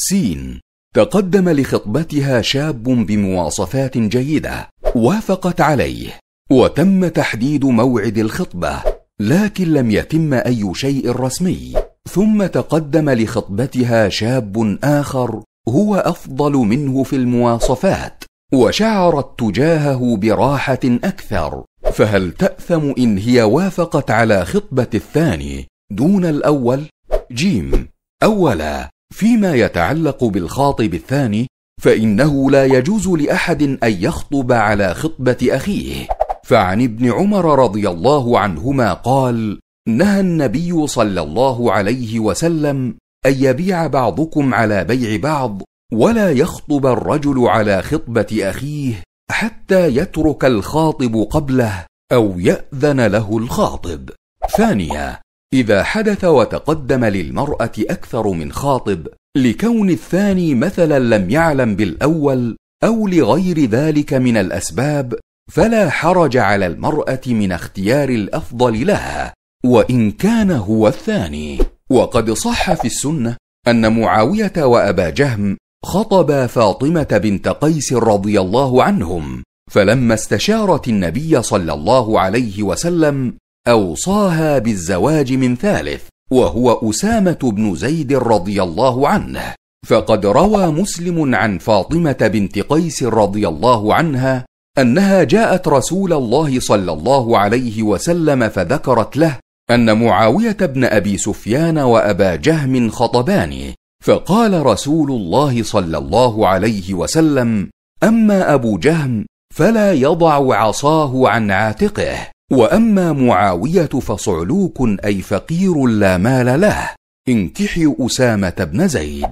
سين. تقدم لخطبتها شاب بمواصفات جيدة. وافقت عليه. وتم تحديد موعد الخطبة. لكن لم يتم أي شيء رسمي. ثم تقدم لخطبتها شاب آخر هو أفضل منه في المواصفات. وشعرت تجاهه براحة أكثر. فهل تأثم إن هي وافقت على خطبة الثاني؟ دون الأول. جيم. أولا. فيما يتعلق بالخاطب الثاني فإنه لا يجوز لأحد أن يخطب على خطبة أخيه. فعن ابن عمر رضي الله عنهما قال نهى النبي صلى الله عليه وسلم أن يبيع بعضكم على بيع بعض ولا يخطب الرجل على خطبة أخيه حتى يترك الخاطب قبله أو يأذن له الخاطب ثانيا إذا حدث وتقدم للمرأة أكثر من خاطب لكون الثاني مثلا لم يعلم بالأول أو لغير ذلك من الأسباب فلا حرج على المرأة من اختيار الأفضل لها وإن كان هو الثاني. وقد صح في السنة أن معاوية وأبا جهم خطبا فاطمة بنت قيس رضي الله عنهم فلما استشارت النبي صلى الله عليه وسلم أوصاها بالزواج من ثالث وهو أسامة بن زيد رضي الله عنه. فقد روى مسلم عن فاطمة بنت قيس رضي الله عنها أنها جاءت رسول الله صلى الله عليه وسلم فذكرت له أن معاوية بن أبي سفيان وأبا جهم خطبان. فقال رسول الله صلى الله عليه وسلم أما أبو جهم فلا يضع عصاه عن عاتقه. وأما معاوية فصعلوك أي فقير لا مال له انكحي أسامة بن زيد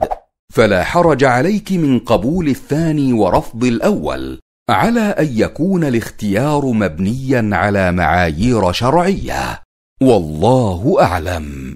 فلا حرج عليك من قبول الثاني ورفض الأول على أن يكون الاختيار مبنيا على معايير شرعية والله أعلم.